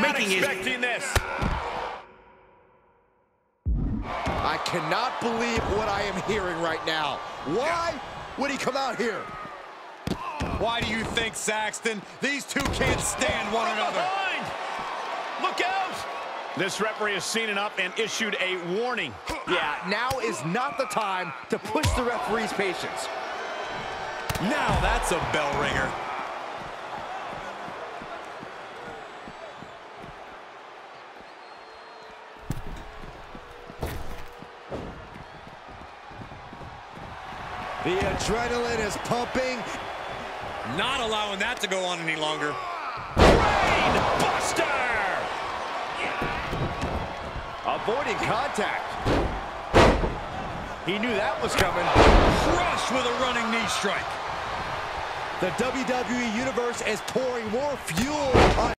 Not making his... this. I cannot believe what I am hearing right now. Why would he come out here? Why do you think, Saxton? These two can't stand one another. Behind. Look out. This referee has seen enough and issued a warning. Yeah, now is not the time to push the referee's patience. Now that's a bell ringer. The adrenaline is pumping. Not allowing that to go on any longer. Brain Buster. Avoiding contact. He knew that was coming. Crush with a running knee strike. The WWE Universe is pouring more fuel on